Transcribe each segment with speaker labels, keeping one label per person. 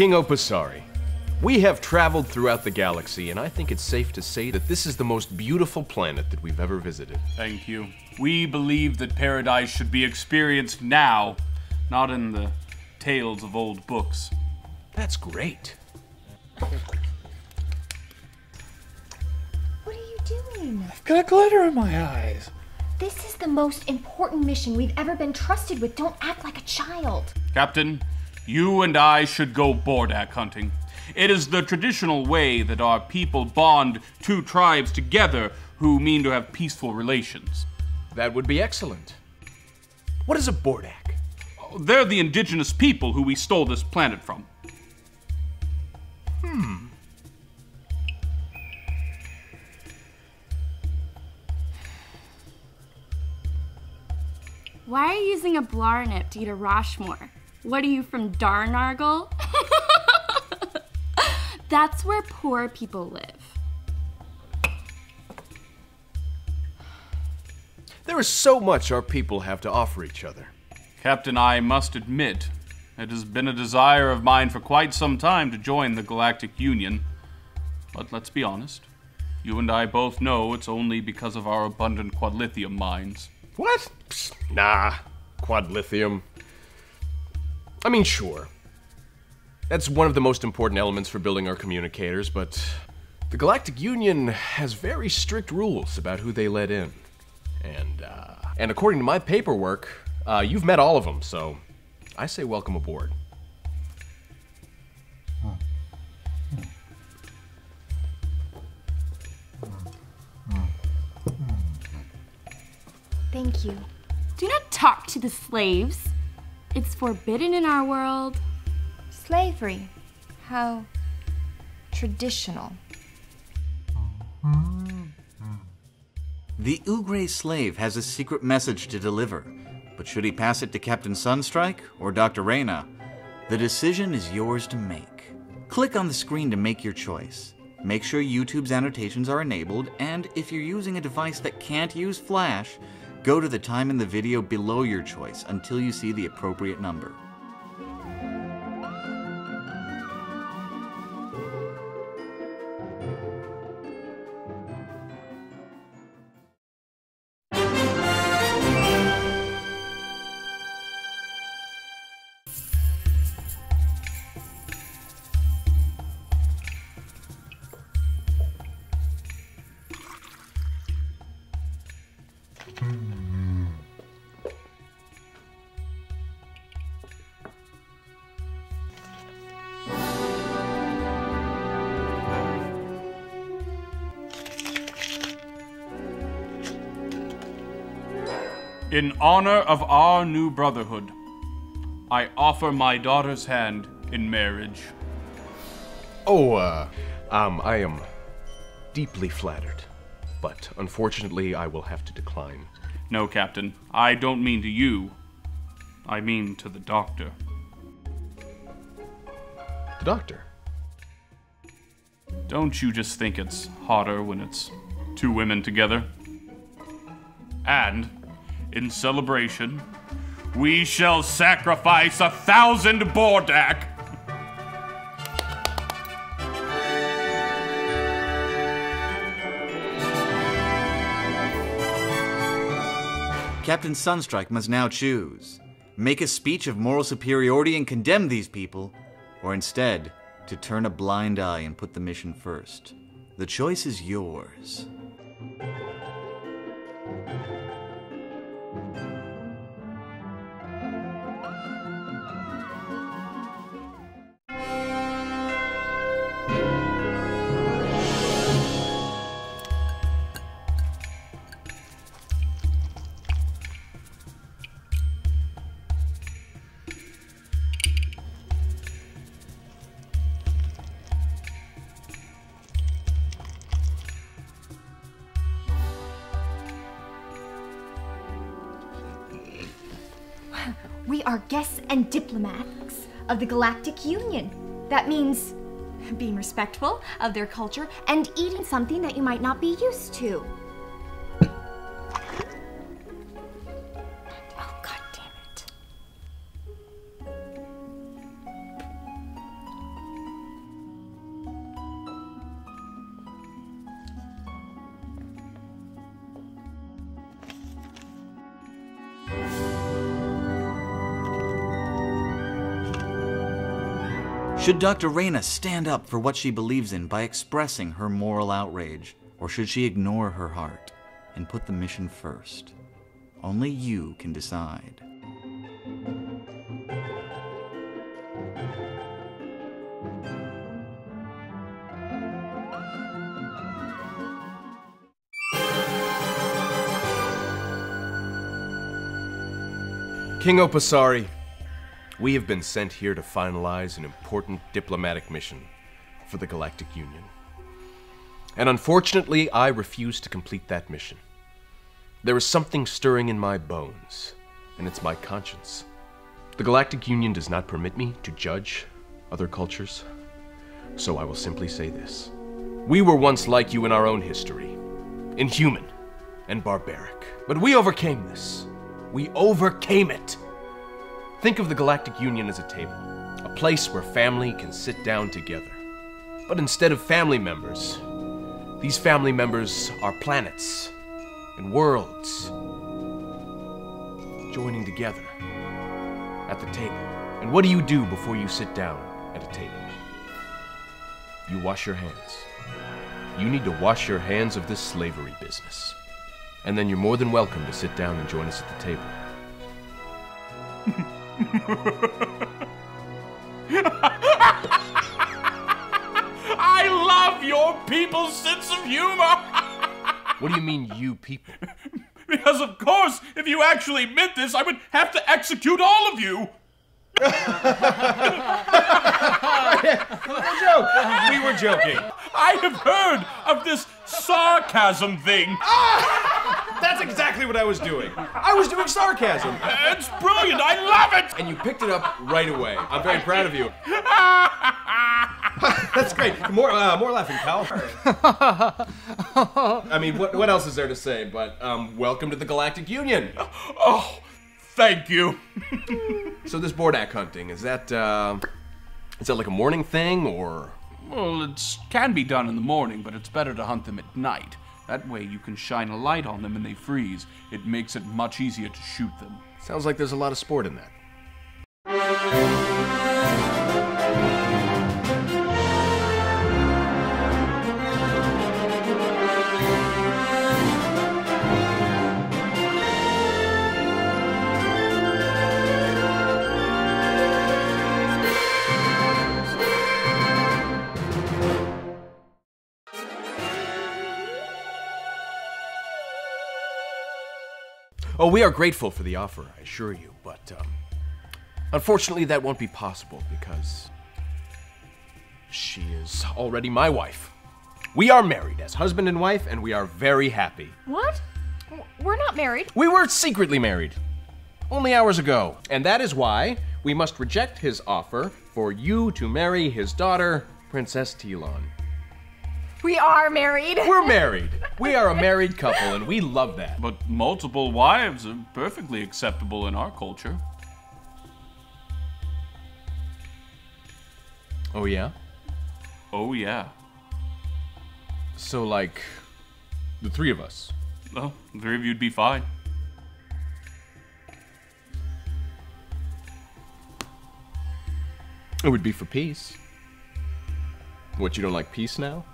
Speaker 1: King Opasari, we have traveled throughout the galaxy, and I think it's safe to say that this is the most beautiful planet that we've ever visited.
Speaker 2: Thank you. We believe that paradise should be experienced now, not in the tales of old books.
Speaker 1: That's great.
Speaker 3: What are you doing?
Speaker 4: I've got glitter in my eyes.
Speaker 3: This is the most important mission we've ever been trusted with. Don't act like a child.
Speaker 2: Captain, you and I should go Bordak hunting. It is the traditional way that our people bond two tribes together who mean to have peaceful relations.
Speaker 1: That would be excellent. What is a Bordak?
Speaker 2: They're the indigenous people who we stole this planet from. Hmm.
Speaker 5: Why are you using a Blarnip to eat a Roshmore? What are you from Darnargle? That's where poor people live.
Speaker 1: There is so much our people have to offer each other.
Speaker 2: Captain, I must admit, it has been a desire of mine for quite some time to join the Galactic Union. But let's be honest. You and I both know it's only because of our abundant quadlithium mines.
Speaker 1: What? Psst, nah. Quad lithium. I mean, sure. That's one of the most important elements for building our communicators, but the Galactic Union has very strict rules about who they let in. And, uh, and according to my paperwork, uh, you've met all of them, so I say welcome aboard.
Speaker 3: Thank you.
Speaker 5: Do not talk to the slaves. It's forbidden in our world.
Speaker 3: Slavery. How traditional.
Speaker 6: The Ugray slave has a secret message to deliver, but should he pass it to Captain Sunstrike or Dr. Reyna? The decision is yours to make. Click on the screen to make your choice. Make sure YouTube's annotations are enabled, and if you're using a device that can't use Flash, go to the time in the video below your choice until you see the appropriate number.
Speaker 2: In honor of our new brotherhood, I offer my daughter's hand in marriage.
Speaker 1: Oh, uh, um, I am deeply flattered, but unfortunately, I will have to decline.
Speaker 2: No, Captain, I don't mean to you. I mean to the doctor.
Speaker 1: The doctor.
Speaker 2: Don't you just think it's hotter when it's two women together? And, in celebration, we shall sacrifice a thousand Bordak!
Speaker 6: Captain Sunstrike must now choose make a speech of moral superiority and condemn these people, or instead, to turn a blind eye and put the mission first. The choice is yours.
Speaker 3: Are guests and diplomats of the Galactic Union. That means being respectful of their culture and eating something that you might not be used to.
Speaker 6: Should Dr. Reyna stand up for what she believes in by expressing her moral outrage, or should she ignore her heart and put the mission first? Only you can decide.
Speaker 1: King Opasari, we have been sent here to finalize an important diplomatic mission for the Galactic Union. And unfortunately, I refuse to complete that mission. There is something stirring in my bones, and it's my conscience. The Galactic Union does not permit me to judge other cultures, so I will simply say this. We were once like you in our own history, inhuman and barbaric. But we overcame this. We overcame it. Think of the Galactic Union as a table, a place where family can sit down together. But instead of family members, these family members are planets and worlds joining together at the table. And what do you do before you sit down at a table? You wash your hands. You need to wash your hands of this slavery business. And then you're more than welcome to sit down and join us at the table.
Speaker 2: I love your people's sense of humor!
Speaker 1: What do you mean, you people?
Speaker 2: because, of course, if you actually meant this, I would have to execute all of you!
Speaker 1: we were joking.
Speaker 2: I have heard of this sarcasm thing.
Speaker 1: That's exactly what I was doing. I was doing sarcasm.
Speaker 2: It's brilliant. I love it.
Speaker 1: And you picked it up right away. I'm very proud of you. That's great. More, uh, more laughing, pal. I mean, what, what else is there to say? But um, welcome to the Galactic Union.
Speaker 2: Oh, thank you.
Speaker 1: So this Bordak hunting is that uh, is that like a morning thing or?
Speaker 2: Well, it can be done in the morning, but it's better to hunt them at night. That way you can shine a light on them and they freeze. It makes it much easier to shoot them.
Speaker 1: Sounds like there's a lot of sport in that. Oh, we are grateful for the offer, I assure you, but um, unfortunately that won't be possible because she is already my wife. We are married as husband and wife, and we are very happy.
Speaker 3: What? We're not married.
Speaker 1: We were secretly married only hours ago, and that is why we must reject his offer for you to marry his daughter, Princess Telon.
Speaker 3: We are married.
Speaker 1: We're married. We are a married couple, and we love that.
Speaker 2: But multiple wives are perfectly acceptable in our culture.
Speaker 1: Oh, yeah?
Speaker 2: Oh, yeah.
Speaker 1: So, like, the three of us.
Speaker 2: Well, the three of you'd be fine.
Speaker 1: It would be for peace. What, you don't like peace now?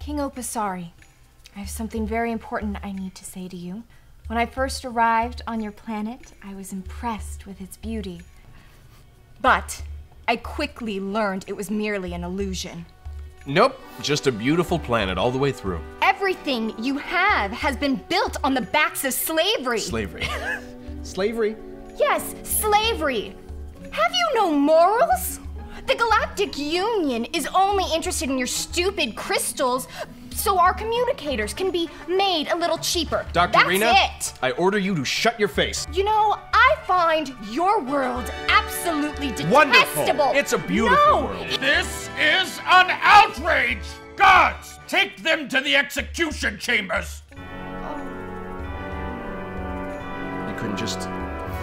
Speaker 3: King Opasari, I have something very important I need to say to you. When I first arrived on your planet, I was impressed with its beauty. But I quickly learned it was merely an illusion.
Speaker 1: Nope, just a beautiful planet all the way through.
Speaker 3: Everything you have has been built on the backs of slavery.
Speaker 1: Slavery. Slavery?
Speaker 3: yes, slavery. Have you no morals? The Galactic Union is only interested in your stupid crystals so our communicators can be made a little cheaper.
Speaker 1: Dr.
Speaker 3: That's
Speaker 1: Rena,
Speaker 3: it.
Speaker 1: I order you to shut your face.
Speaker 3: You know, I find your world absolutely detestable.
Speaker 1: Wonderful. It's a beautiful
Speaker 3: no,
Speaker 1: world.
Speaker 7: This is an outrage! Guards, take them to the execution chambers! Oh.
Speaker 1: You couldn't just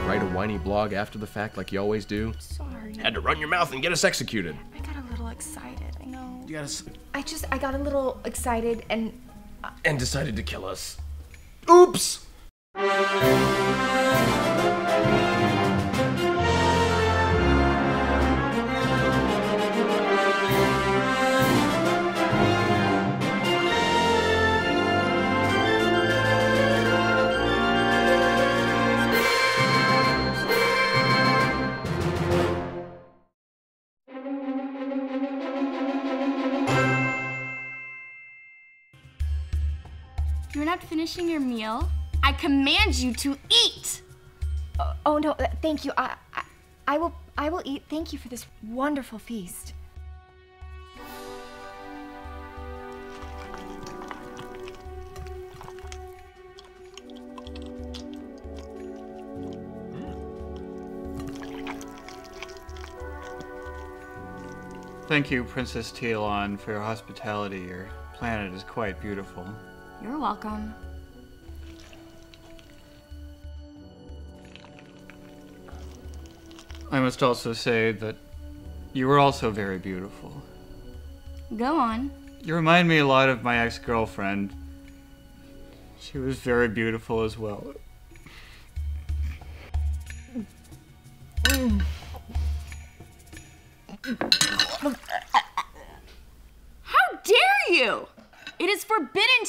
Speaker 1: write a whiny blog after the fact like you always do?
Speaker 3: Sorry.
Speaker 1: Had to run your mouth and get us executed.
Speaker 3: I got a little excited. I know.
Speaker 1: You got us.
Speaker 3: I just, I got a little excited and uh,
Speaker 1: And decided to kill us. Oops!
Speaker 5: Not finishing your meal? I command you to eat!
Speaker 3: oh no, uh, thank you. I, I, I will, I will eat. Thank you for this wonderful feast.
Speaker 8: Thank you, Princess Tealon, for your hospitality. Your planet is quite beautiful.
Speaker 5: You're welcome.
Speaker 8: I must also say that you were also very beautiful.
Speaker 5: Go on.
Speaker 8: You remind me a lot of my ex girlfriend. She was very beautiful as well.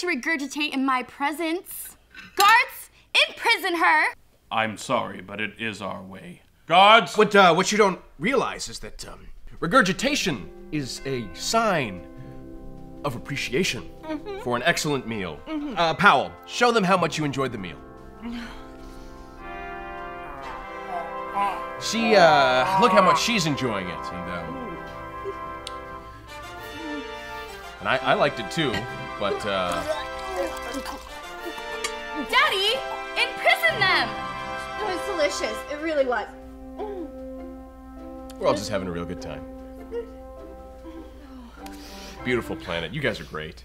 Speaker 5: Regurgitate in my presence. Guards, imprison her!
Speaker 2: I'm sorry, but it is our way. Guards!
Speaker 1: What, uh, what you don't realize is that um, regurgitation is a sign of appreciation for an excellent meal. Uh, Powell, show them how much you enjoyed the meal. She, uh, look how much she's enjoying it, and, um, and I, I liked it too, but, uh,
Speaker 5: Daddy, imprison them!
Speaker 3: It was delicious. It really was.
Speaker 1: we're all just having a real good time. Beautiful planet. You guys are great.